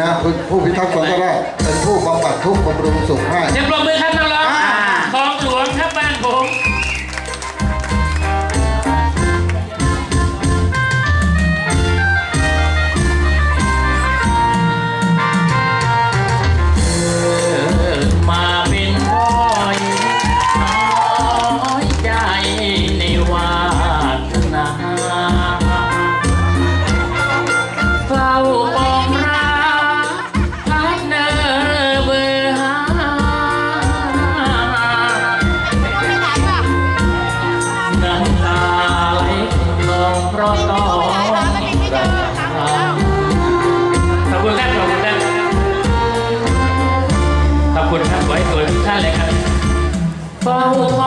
ฮะผู้ผู้พิทักษ์สงฆ์ก็ได้เป็นผู้บำบัดทุกข์บำรุงสุขให้เสียงปรบมือครับน้อง เ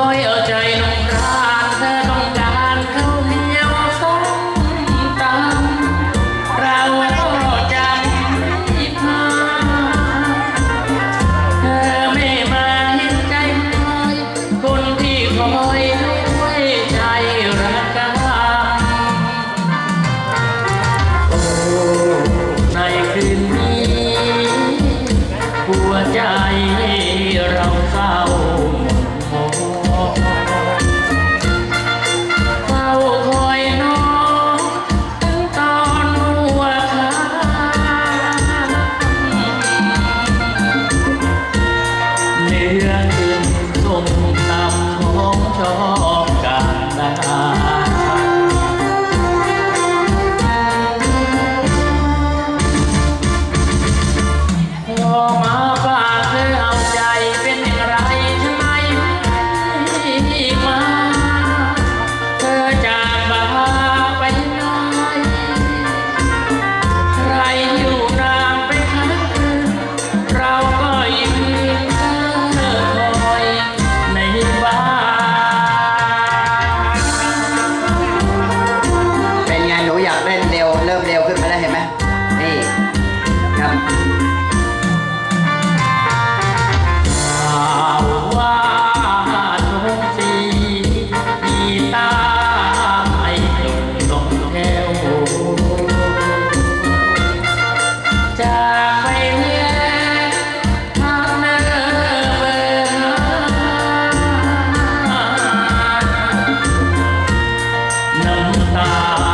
น้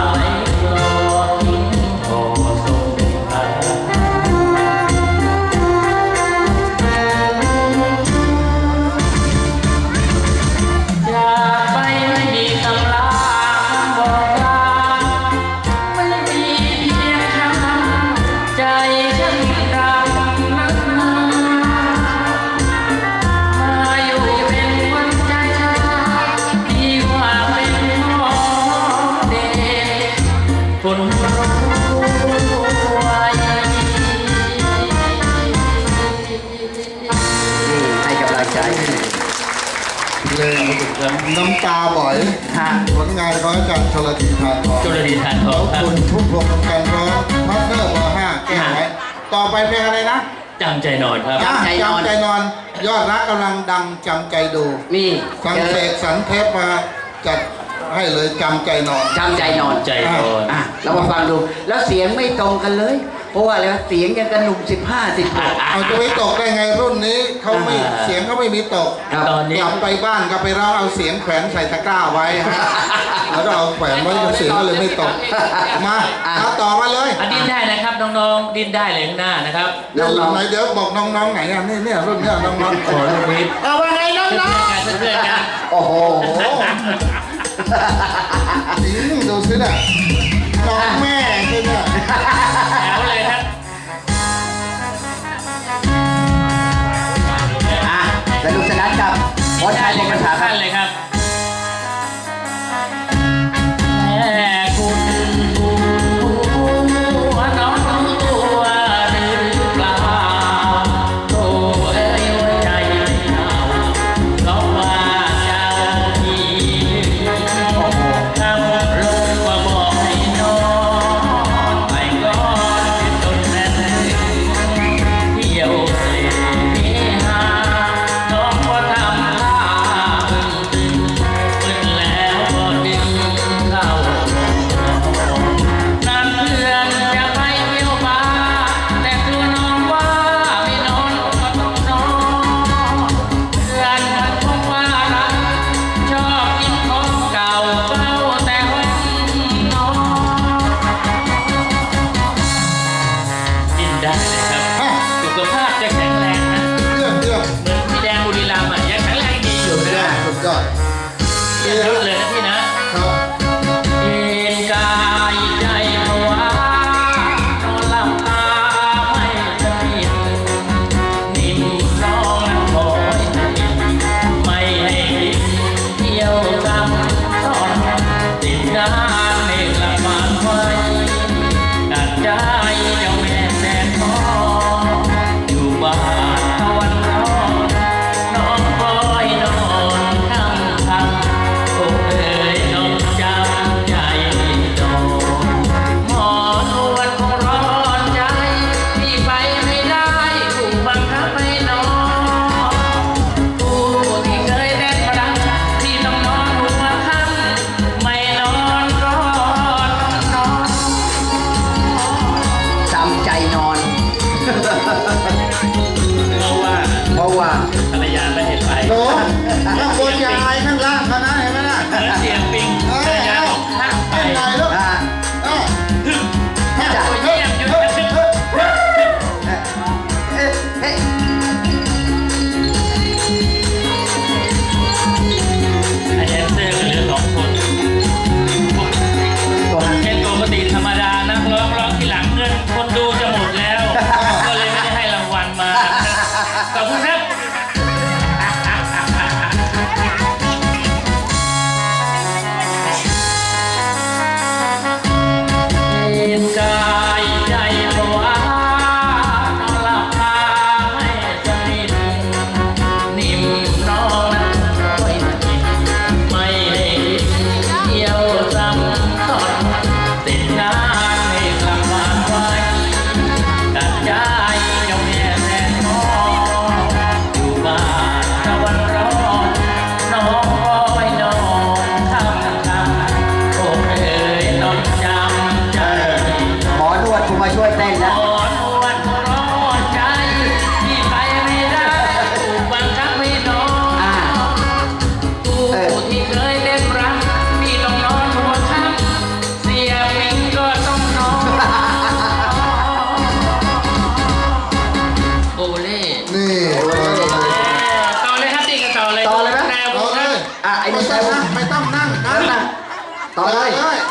ลงน้ำตาบ่อยฮะผลงานของอาจารย์ชลธีทานทองจุลดีทานทองครับคุณทุกวงการร้องพาร์ทเนอร์เบอร์ห้าแก้ไว้ต่อไปเพลงอะไรนะจำใจนอนครับ จำใจนอน จำใจนอน ยอดรักกำลังดังจำใจดูนี่ฟังเจเสอกสรรเทปมาจัดให้เลยจำใจนอน จำใจนอน ใจนอน อะเรามาฟังดู แล้วเสียงไม่ตรงกันเลย เพราะว่าอะไรวะเสียงยังกันหนุ่มสิบห้าสิบหก เอาจะไม่ตกได้ไงรุ่นนี้เขาไม่อ่า เสียงเขาไม่มีตกครับตอนนี้ กลับไปบ้านก็ไปร้องเอาเสียงแขวนใส่ตะกร้าไว้ฮะแล้วก็เอาแขวนไว้เสียงก็เลยไม่ตกมาเอาต่อมาเลยอะดิ้นได้นะครับน้องๆดิ้นได้เลยข้างหน้านะครับเดี๋ยวไหนเดี๋ยวบอกน้องๆไหนอะนี่เนี่ยรุ่นเนี้ยน้องๆขอรุ่นนี้เอาว่าไงน้เพื่องอนกันเพื่อนกัน โอ้โหๆอืมดูสิน่ะ วอชไทยได้เป็นเลยคภารับษาครัท่านเลยครับ เยี่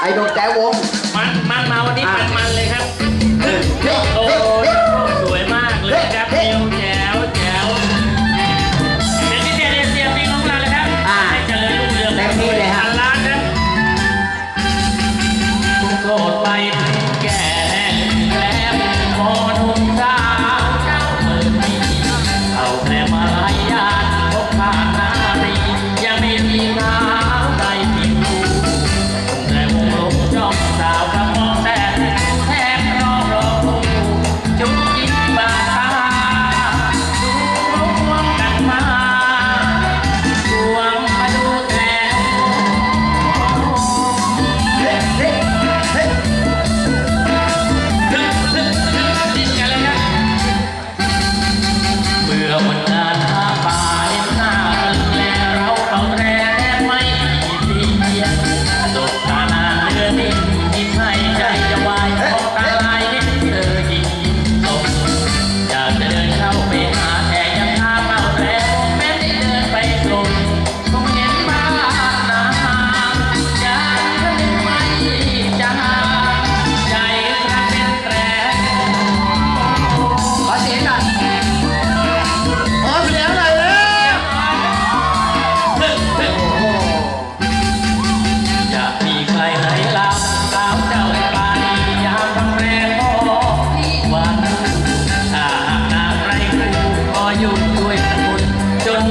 ต่อเล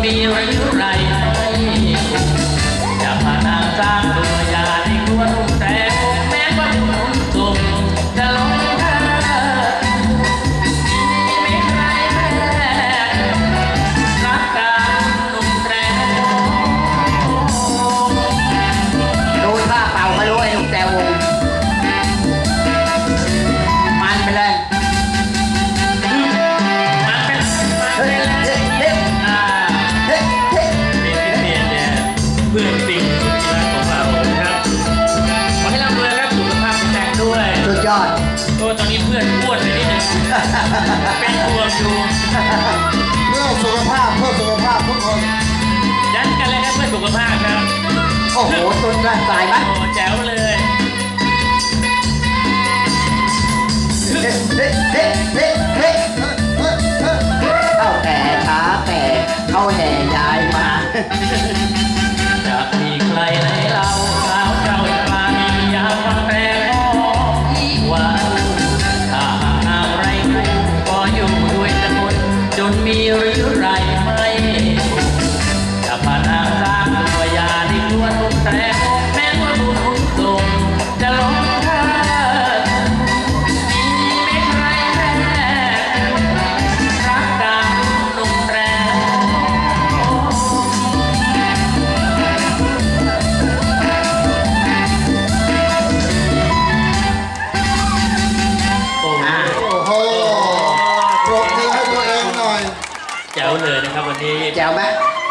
feeling อ้โหต้นกล้าสายไหมโอ้แจ๋วเลยเฮ้เฮ้เฮ้เฮ้เฮ้เอาแต่ช้าแต่เขาแห่ยายมา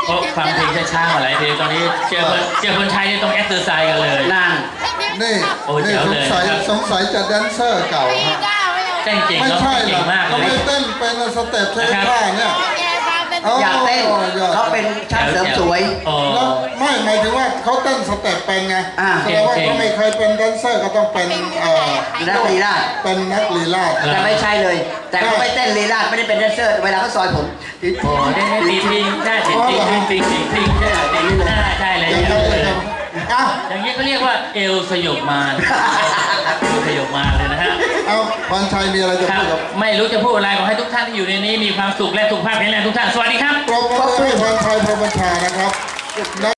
เพราะฟังเพลงช้าๆมาหลายเพลงตอนนี้เจอคนเจอคนไทยนี่ต้องแอคเซอร์ไซส์กันเลยนั่ง นี่โอ้นี่เจ๋วสเลงยสัยครับ สงสัยจะแดนเซอร์เก่าฮะเต้นเก่งไม่แล้วใช่หรเก่องกมากเขาเลไม่ย เต้นเป็นสเต็ปเทท่าเนี่ยอยากเต้นเขาเป็นช่างเสริมสวย โอ้ แล้วไม่หมายถึงว่าเขาเต้นสเต็ปเป็นไงอ่า แสดงว่าเขาไม่เคยเป็นแดนเซอร์ก็ต้องเป็นเอ่อนักลีลาดเป็นนักลีลาด แต่ไม่ใช่เลย แต่เขาไม่เต้นลีลาดไม่ได้เป็นแดนเซอร์ เวลาเขาซอยผมติดโหได้ได้ตีทิ้ จริงจริงจริงจริงใช่ติ๊งได้ใช่เลยอย่างเยนั้นอะเลยอย่างนี้ก็เรียกว่าเอลสยบมารเอลสยบมารเลยนะฮะเอาพรชัยมีอะไรจะพูดครับไม่รู้จะพูดอะไรขอให้ทุกท่านที่อยู่ในนี้มีความสุขและสุขภาพแข็งแรงทุกท่านสวัสดีครับขอบมือให้พรชัยพรมบัญชานะครับ